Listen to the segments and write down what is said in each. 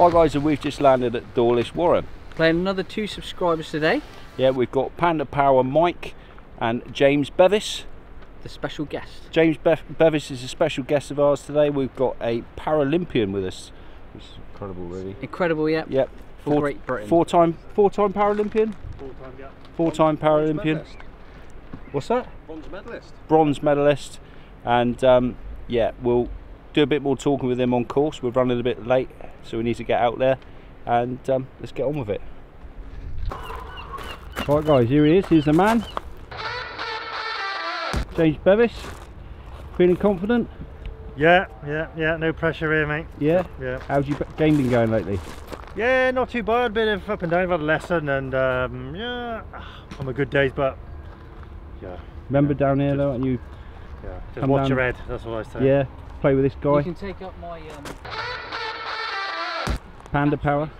Hi guys, and we've just landed at Dawlish Warren. Playing another two subscribers today. Yeah, we've got Panda Power Mike and James Bevis. The special guest. James Be Bevis is a special guest of ours today. We've got a Paralympian with us, which is incredible, really. Incredible, yeah. Yep. For Great Britain. Four-time, four-time Paralympian. Four-time, yeah. Four-time Paralympian. What's that? Bronze medalist. Bronze medalist, and um, yeah, we'll do a bit more talking with him on course. We're running a bit late, so we need to get out there, and um, let's get on with it. Right, guys, here he is. Here's the man. James Bevis. Feeling confident? Yeah, yeah, yeah. No pressure here, mate. Yeah. Yeah. How's your game been going lately? Yeah, not too bad. Bit of up and down. I've had a lesson, and um, yeah, on my good days, but yeah, Remember down here though, and you yeah. Just watch down. your head. That's what I say. yeah play with this guy. You guy, can take up my um, Panda Power.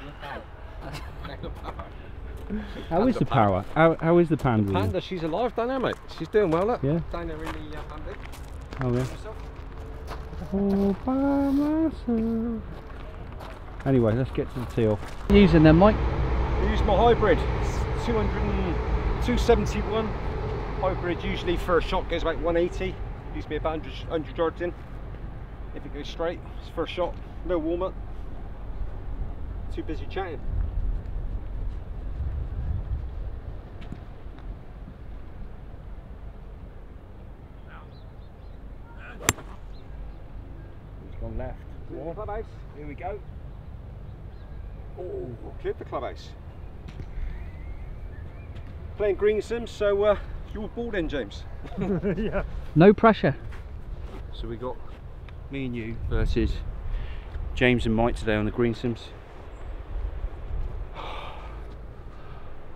How is the power? How, how is the panda? Panda, she's alive down there, mate. She's doing well, look. Yeah. Down there in the uh, panda. Oh yeah. All by myself. Anyway, let's get to the tee off. using them, Mike. I use my hybrid. 200 and 271. Hybrid usually for a shot goes about 180. Used to be about 100, 100 yards in. If it goes straight, it's first shot. No warm up. Too busy chatting. He's gone left. Clubhouse. Here we go. Oh, cleared the clubhouse. Playing greensomes, so uh, you're ball in, James. yeah. No pressure. So we got me and you versus James and Mike today on the greensomes.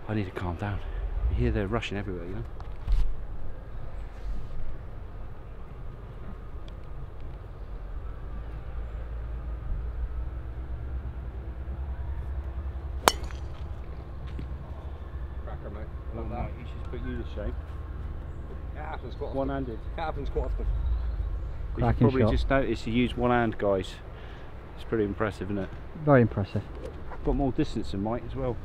I need to calm down. You hear they're rushing everywhere, you know. Cracker, mate. I love that. You should put you to shame. It happens quite often. One-handed. It happens quite often. You Cracking probably shot. just noticed you use one hand, guys. It's pretty impressive, isn't it? Very impressive. Got more distance than Mike as well.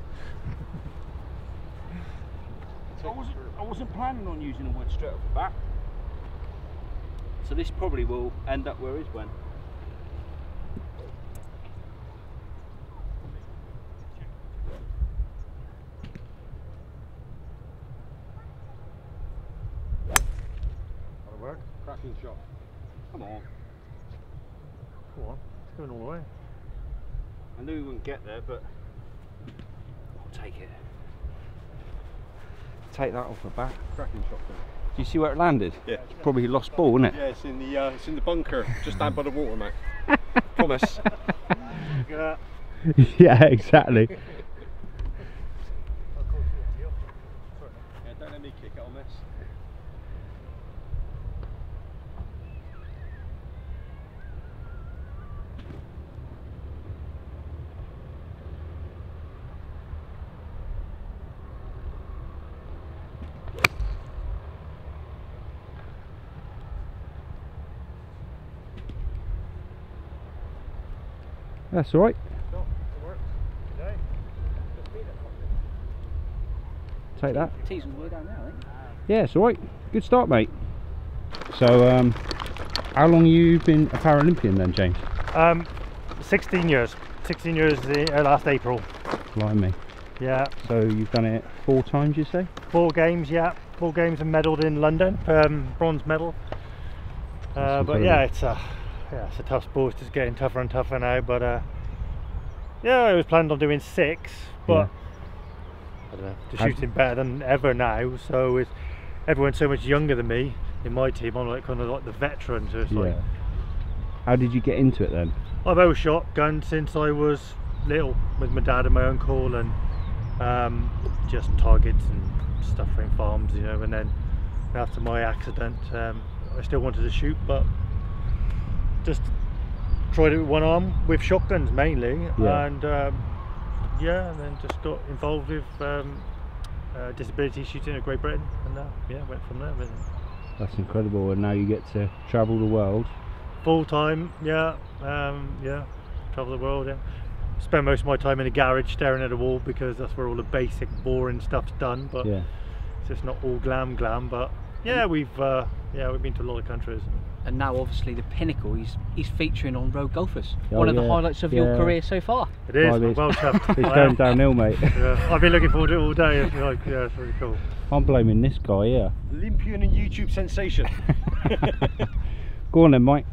I wasn't, I wasn't planning on using a wood straight off the bat. So this probably will end up where his went. That'll work. Cracking shot. Come on. Come on. It's going all the way. I knew we wouldn't get there, but I'll take it. Take that off the back. Cracking shot. Do you see where it landed? Yeah. Probably lost ball, isn't it? Yeah, it's in the uh, it's in the bunker, just down by the water, mate. Promise. Yeah, exactly. That's all right. Shot. It works. Okay. Take that. Tees all the way down there, I. Yeah, it's all right. Good start, mate. So, um, how long you been a Paralympian then, James? Um, 16 years. 16 years the, uh, last April. Blimey. Yeah. So you've done it four times, you say? Four games, yeah. Four games and medalled in London. Um, bronze medal. Uh, That's but yeah, it's a yeah, it's a tough sport. It's getting tougher and tougher now. But uh, yeah, I was planning on doing six, but Yeah. I don't know, the How- shooting better than ever now. So it's everyone's so much younger than me in my team. I'm like kind of like the veteran. So it's like How did you get into it then? I've always shot guns since I was little with my dad and my uncle and um, just targets and stuff from farms, you know. And then after my accident, um, I still wanted to shoot, but just tried it with one arm with shotguns mainly, Yeah. and um, yeah, and then just got involved with um, uh, disability shooting at Great Britain, and uh, yeah, went from there. Really. That's incredible, and now you get to travel the world. Full time, yeah, um, yeah, travel the world, yeah. spend most of my time in a garage staring at a wall because that's where all the basic boring stuff's done. But Yeah. it's just not all glam glam. But yeah, we've uh, yeah we've been to a lot of countries. And now, obviously, the pinnacle. He's he's featuring on Rogue Golfers. Oh, One of the highlights of yeah. your career so far. It is Well, I'm well chuffed. It's going downhill, mate. Yeah, I've been looking forward to it all day. It's like yeah, it's really cool. I'm blaming this guy here. Olympian and YouTube sensation. Go on then, Mike.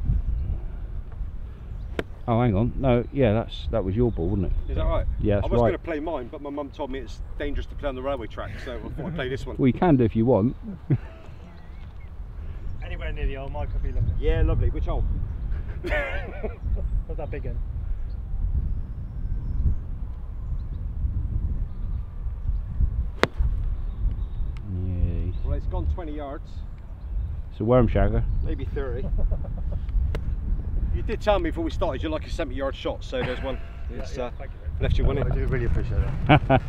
Oh, hang on. No, yeah, that's that was your ball, wasn't it? Is that right? Yeah, I was right. going to play mine, but my mum told me it's dangerous to play on the railway track, so I thought I'd play this one. Well, you can do if you want. Anywhere near the old mic would be lovely. Yeah, lovely. Which hole? Not that big end. Yeah, Well, it's gone 20 yards, it's a worm shagger. maybe 30. you did tell me before we started you like a 70 yard shot, so there's one. It's uh, thank you. left you winning. I do really appreciate that.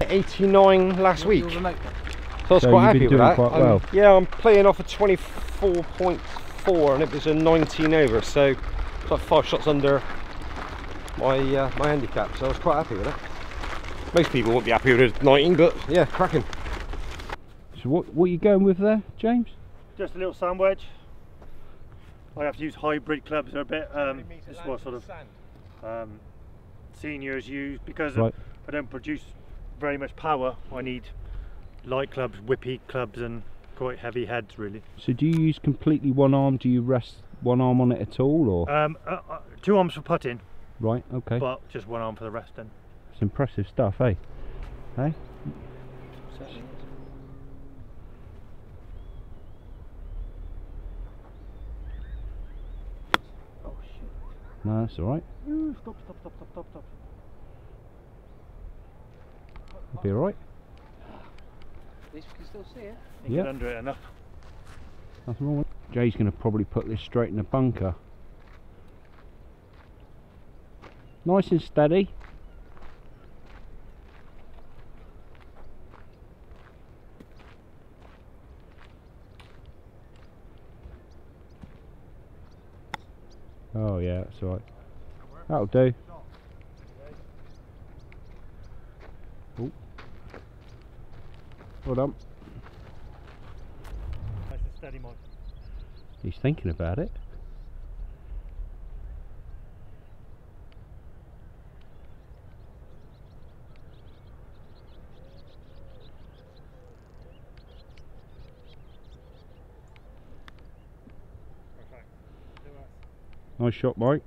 89 last week. Your remote. So I was So quite happy been with doing that. quite I'm- yeah, I'm playing off a 24.4 and it was a 19 over, so it's like five shots under my uh, my handicap. So I was quite happy with it. Most people won't be happy with a 19, but yeah, cracking. So what what are you going with there, James? Just a little sand wedge. I have to use hybrid clubs are a bit. Um, this is what sort of um, seniors use because Right. I don't produce very much power. I need light clubs, whippy clubs, and quite heavy heads really. So do you use completely one arm? Do you rest one arm on it at all, or Um, uh, uh, two arms for putting, right? Okay, but just one arm for the rest. Then it's impressive stuff, eh? Hey, Certainly is. Oh shit. no, that's all right. stop, stop, stop, stop, stop, stop. It'll be all right. At least we can still see it. You Yep. get under it enough. Nothing wrong. Jay's going to probably put this straight in the bunker. Nice and steady. Oh yeah, that's all right. That'll do. Well done. Nice and steady, Mike. He's thinking about it. Okay. Do that. Nice shot, Mike.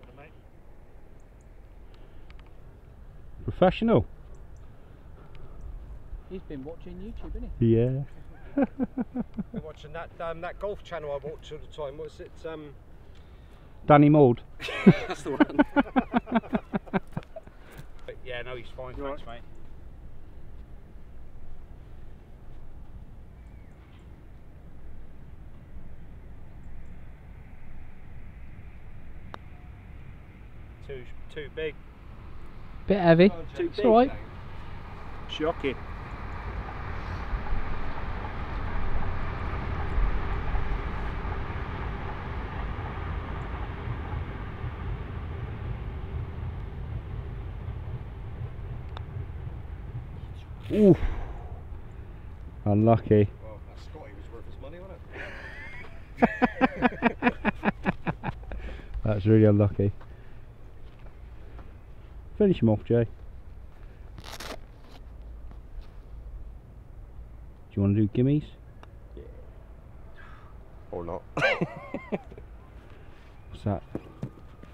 Got it, mate. Professional. He's been watching YouTube, hasn't he? Yeah. Been watching that um, that golf channel I watch all the time. What's it? Um, Danny Maude. that's the one. yeah, no, he's fine. You Thanks, mate. Too, too big. Bit heavy. Too It's all right. Shocking. Unlucky. Well, that Scotty was worth his money, wasn't it? That's really unlucky. Finish him off, Jay. Do you want to do gimmies? Yeah. Or not. What's that?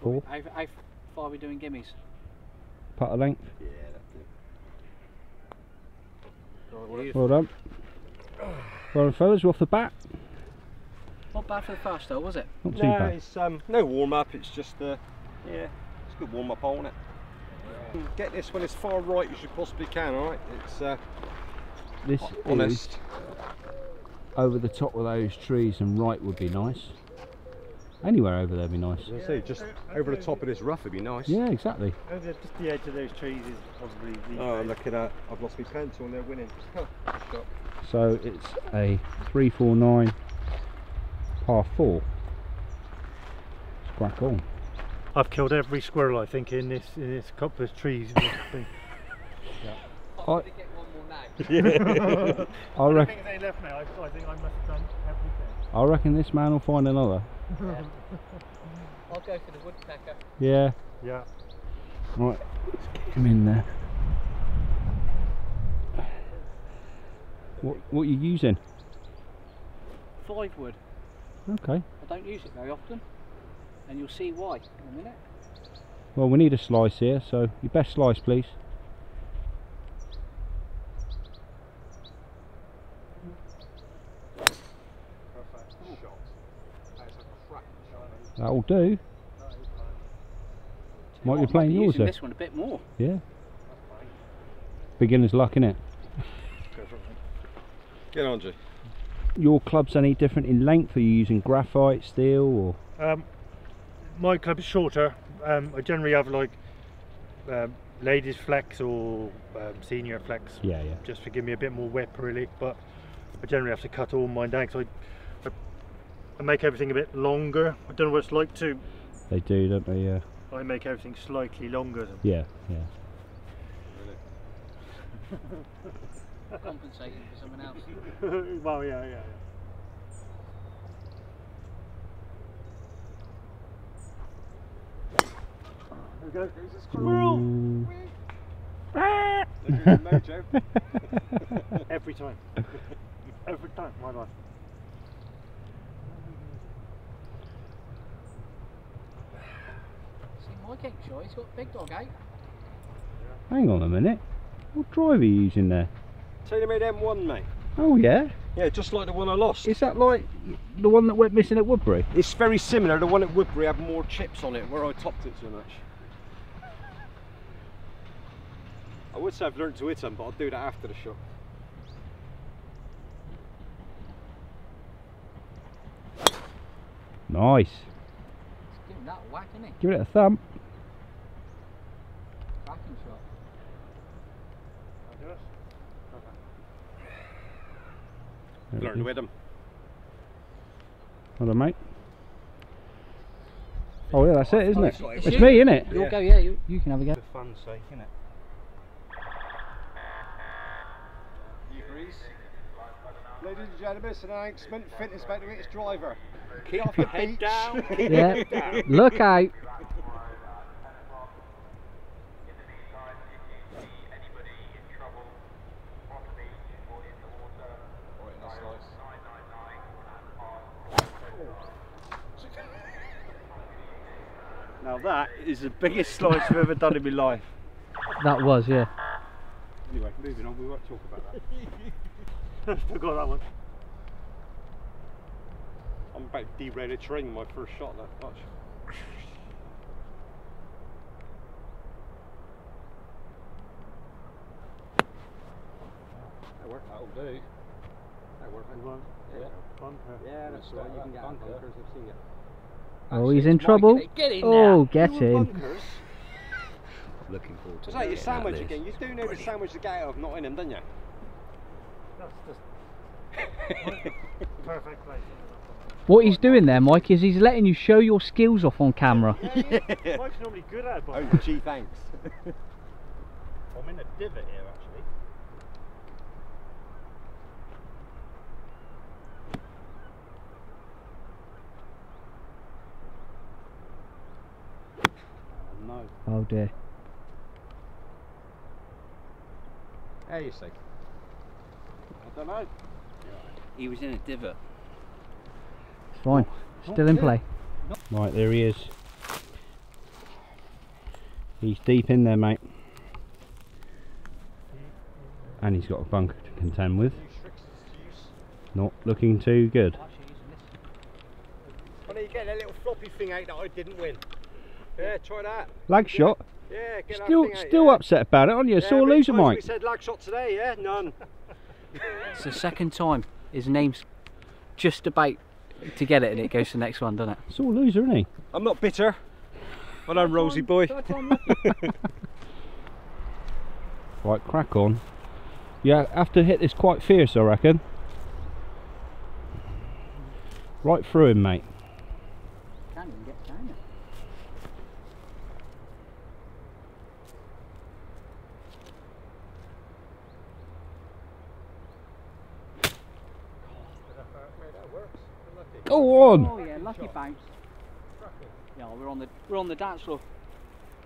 Four? How, how far are we doing gimmies? Putter length? yeah, that's it. Well done. Well done, fellas. We're off the bat. Not bad for the first though, was it? Not too No, bad. it's um, no warm up. It's just uh, yeah, it's a good warm up hole, isn't it? Get this one as far right as you possibly can. All right, it's uh, This honest. is over the top of those trees and right would be nice. Anywhere over there would be nice. I say just over the top of this rough would be nice. Yeah, exactly. Oh, the- just the edge of those trees is probably the Oh, best. look at that! I've lost my pencil and they're winning. So it's a 349 par 4. Let's crack on. I've killed every squirrel I think in this in this couple of trees. in this thing. I'm I- gonna get one more now. I, rec- Things ain't left, mate. I, I think I must have done everything. I reckon this man will find another. I'll go for the woodpecker. Yeah. Yeah. Right, let's kick him in there. What what are you using? Five wood. Okay. I don't use it very often, and you'll see why in a minute. Well, we need a slice here, so your best slice, please. Perfect shot. That is a crack shot. That'll do. Might be What, I playing yours using then. this one a bit more. Yeah. Beginner's luck, innit? Get on, G. Your club's any different in length? Are you using graphite, steel, or Um, my club is shorter. Um, I generally have like um, ladies flex or um, senior flex, yeah, yeah. just to give me a bit more whip, really. But I generally have to cut all mine down because I, I, I make everything a bit longer. I don't know what it's like to. They do, don't they? Yeah, I make everything slightly longer. Than, yeah, yeah. Compensating for someone else. well, yeah, yeah, yeah. There we go. Ooh. Mojo. Every time. Every time, my life. See, my game sure he's got big dog, eh? Hang on a minute. What drive are you using there? TaylorMade M1, mate. Oh yeah. Yeah, just like the one I lost. Is that like the one that went missing at Woodbury? It's very similar. The one at Woodbury had more chips on it where I topped it so much. I would say I've learned to hit them, but I'll do that after the shot. Nice. Give it a whack, innit? Give it a thump. Cracking shot. Learned with them. Hold on, mate. Oh yeah, that's it, isn't it? It's It's you. me, isn't it? You'll Yeah. go, yeah, you, you can have a go. For fun's sake, innit? Ladies and gentlemen, it's an announcement. Fitness about its driver. Keep your head down. Yeah. Look out. Now that is the biggest slice I've ever done in my life. That was, yeah. Anyway, moving on. We won't talk about that. Forgot that one. I'm about to derail a train my first shot. That watch. That worked. That'll do. That worked. One. Yeah. Bunker. Yeah, that's right. You can get bunker. bunkers. I've seen it. Oh, he's in trouble. Get in Oh, there. get in. Bunkers. Looking forward to It's like your sand wedge again. You do know the sand wedge to get out of, not in them, don't you? That's just perfect place. What he's doing there, Mike, is he's letting you show your skills off on camera. Mike's normally good at it, but Oh, gee, thanks. I'm in a divot here actually. Oh no. Oh dear. How you say? I don't know. He was in a divot. It's fine. Still in play. Right, there he is. He's deep in there, mate. And he's got a bunker to contend with. Not looking too good. I know you get that little floppy thing out that I didn't win. Yeah, try that. Lag shot. Yeah, get Still, that thing out, still yeah. upset about it, aren't you? Yeah, Sore many loser, Mike. We said lag shot today, yeah? None. It's the second time his name's just about to get it and it goes to the next one, doesn't it? Sore loser, isn't he? I'm not bitter. Well, I'm Rosie boy. Right, crack on. You have to hit this quite fierce, I reckon. Right through him, mate. Can't even get down that works. Lucky. Go on! Oh yeah, lucky bounce. Yeah, we're on the we're on the dance floor.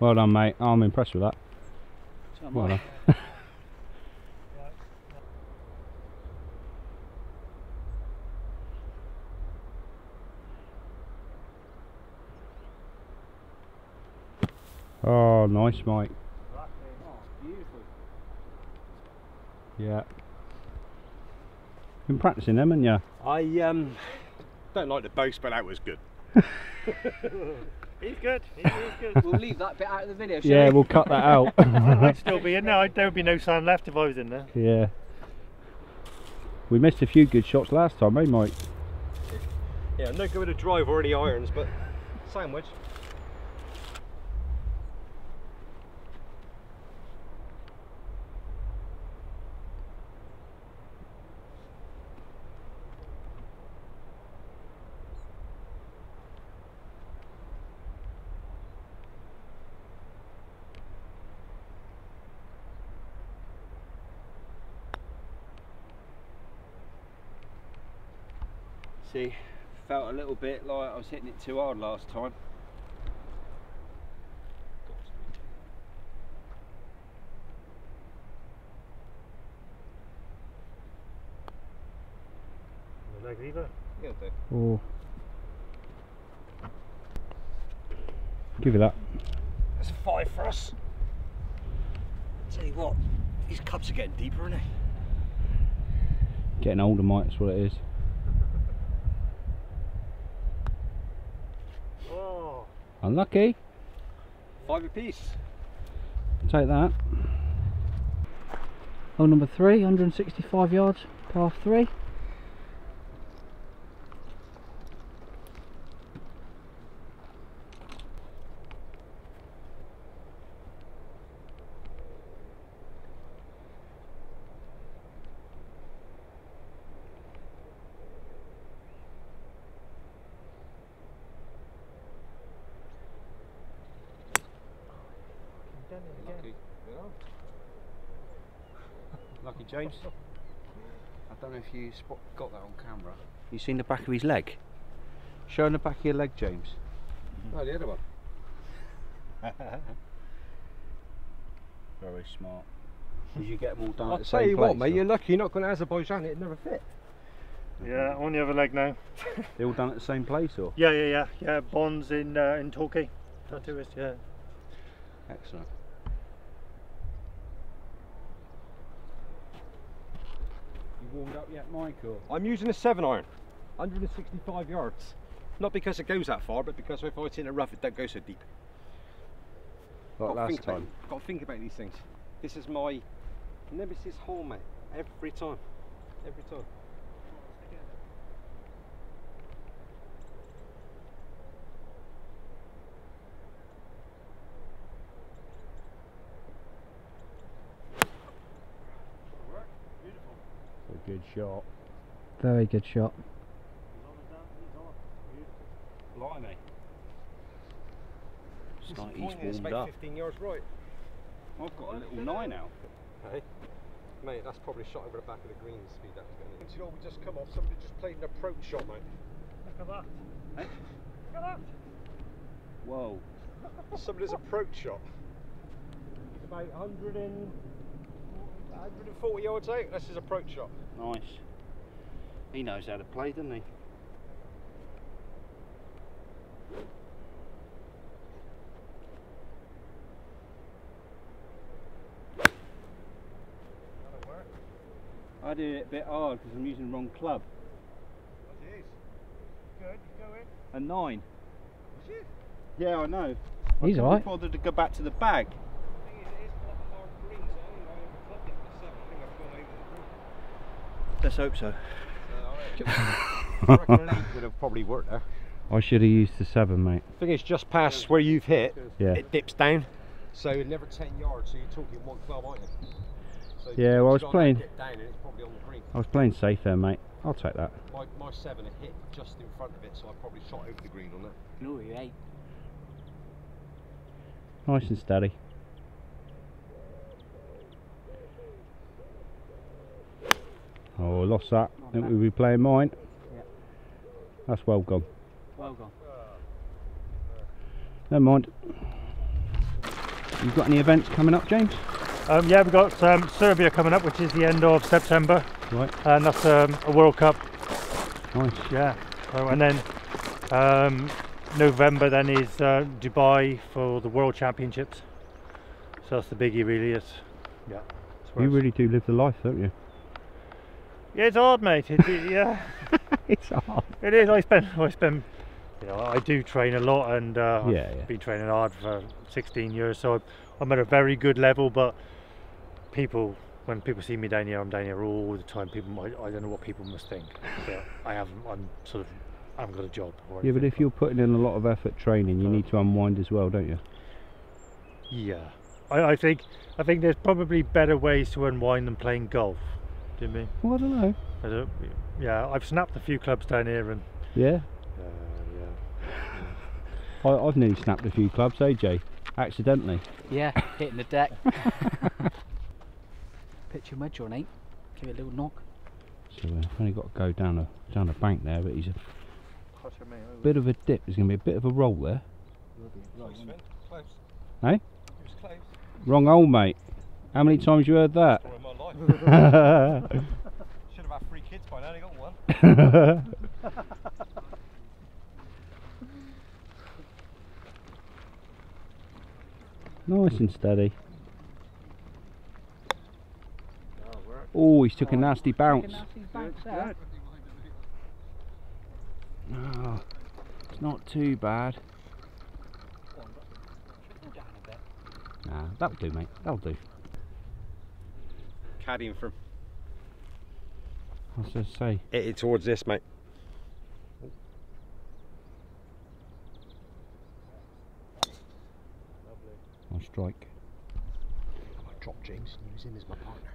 Well done, mate. I'm impressed with that. So am Well I. done. Oh, nice, Mike. Oh, beautiful. Yeah. Been practicing them, haven't you? I um don't like the boast, but that was good. He's good. He is good. We'll leave that bit out of the video. Yeah, we? we'll cut that out. I'd still be in there. I'd- There would be no sound left if I was in there. yeah. We missed a few good shots last time, eh, Mike? Yeah, no good with a drive or any irons, but sand wedge. See, felt a little bit like I was hitting it too hard last time. No leg either. Yeah, do. Oh. Give it that. That's a five for us. Tell you what, these cups are getting deeper, aren't they? Getting older, Mike, that's what it is. Oh, Unlucky. Five apiece. Take that. Hole number three, 165 yards, par three. Lucky. Lucky I don't know if you spot, got that on camera. You seen the back of his leg? Show him the back of your leg, James. Oh, the other one. Very smart. Did you get them all done I'll at the tell you what, mate, or- you're lucky you're not going to Azerbaijan, it never fit. yeah. On the other leg now. They all done at the same place, or? Yeah, yeah, yeah, yeah. Bonds in uh, in Torquay. Tattooist, yeah. Excellent. Warmed up yet, Mike? Or? I'm using a 7 iron, 165 yards. Not because it goes that far, but because if it's in a rough, it don't go so deep. Like Gotta last think about- Got to think about these things. This is my nemesis hole, mate. Every time. Every time. Shot. Very good shot. Blimey. It's like he's Disappointing, it's warmed about up. 15 yards right. I've got a little nine out. Hey, mate, that's probably shot over the back of the green speed that was going in. You know, we just come off, somebody just played an approach shot, mate. Look at that. Eh? Look at that. Whoa. Somebody's approach shot. It's about 100 and, 140 yards out, that's his approach shot. Nice. He knows how to play, doesn't he? That'll work. I did it a bit hard because I'm using the wrong club. What is? Good. Go in. A nine. Was it? Yeah, I know. I He's couldn't alright. bothered to go back to the bag. thing is, it is quite a hard green, so I think I overclocked it with the seven. I think I've gone over the green. Let's hope so. I reckon an eight would have probably worked there. I should have used the seven, mate. I think it's just past where you've hit, Yeah. it dips down. So never 10 yards, so you're talking one club, aren't you? So Yeah, well, I was playing- down and it's probably on the green. I was playing safe there, mate. I'll take that. My, my seven had hit just in front of it, so I probably shot over the green on that. No, you ain't. Nice and steady. Oh, lost that. Not Think bad. we'll be playing mine. That's well gone. Well gone. Never mind. You've got any events coming up, James? Um, yeah, we've got um, Serbia coming up, which is the end of September, Right. and that's um, a World Cup. Nice. Yeah. So, and then um, November then is uh, Dubai for the World Championships. So that's the biggie, really. Is yeah. That's where You really do live the life, don't you? Yeah, it's hard, mate. It, it- yeah, it's hard. it is. I spend, I spend, you know, I do train a lot, and uh, Yeah, I've yeah. been training hard for 16 years, so I'm at a very good level. But people, when people see me down here, I'm down here all the time. People, might, I don't know what people must think. But I haven't. I'm sort of, I haven't got a job. Yeah, but if you're putting in a lot of effort training, you need to unwind as well, don't you? Yeah, I, I think I think there's probably better ways to unwind than playing golf. Do you mean? Well, I don't know. I don't, yeah, I've snapped a few clubs down here, and Yeah, uh, yeah. I, I've nearly snapped a few clubs, AJ, accidentally. Yeah, hitting the deck. Picture wedge on eight. Give it a little knock. So uh, I've only got to go down a down a bank there, but he's a bit of a dip. There's going to be a bit of a roll there. Close, Finn. Close. Hey? It was close. Wrong hole, mate. How many times you heard that? Story of my life. Should have had three kids by now. They got one. nice and steady. Oh, he's took a nasty bounce. Oh, it's not too bad. Nah, that'll do, mate. That'll do. Caddying from I was say. it towards this, mate. I'll strike. I might drop James and use him as my partner.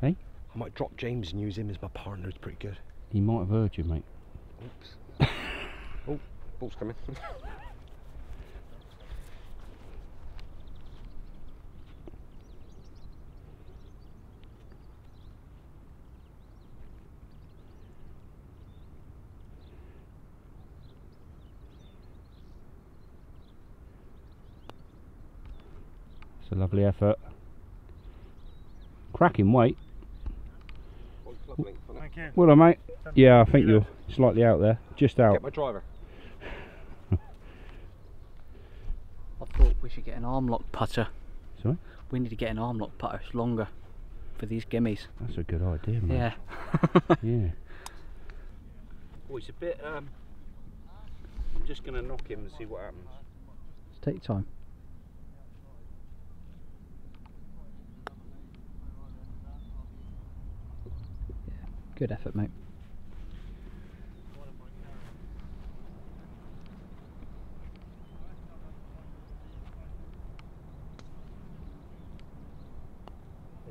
Hey? I might drop James and use him as my partner. It's pretty good. He might have heard you, mate. Oops. oh, ball's coming. lovely effort. Cracking weight. Thank you. Well done, mate. Yeah, I think you're slightly out there. Just out. Get my driver. I thought we should get an arm lock putter. Sorry? We need to get an arm lock putter. It's longer for these gimmies. That's a good idea, mate. Yeah. Yeah. Oh, it's a bit. Um, I'm just going to knock him and see what happens. Just take time. Yeah, good effort, mate.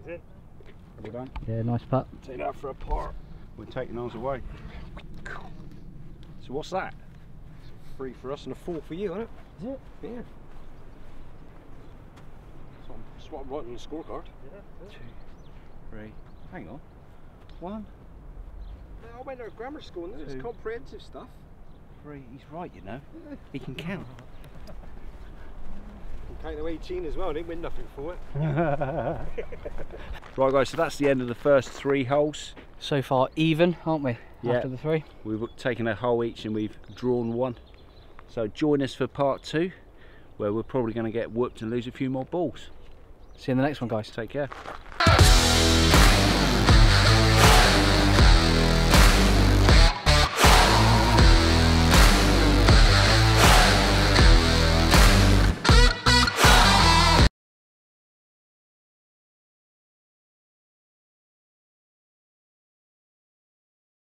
Is it? Are we done? Yeah, nice putt. Take that for a par. We're taking ours away. So what's that? Three for us and a four for you, isn't it? Is it? Yeah. That's what I'm, that's what I'm writing on the scorecard. Two, three. Hang on. One, I went to grammar school and Two. it's comprehensive stuff. three. He's right, you know. He can count. I'm counting to 18 as well. I didn't win nothing for it. Right, guys. So that's the end of the first three holes. So far, even, aren't we? Yeah. After the three. We've taken a hole each and we've drawn one. So join us for part two, where we're probably going to get whooped and lose a few more balls. See you in the next one, guys. Take care.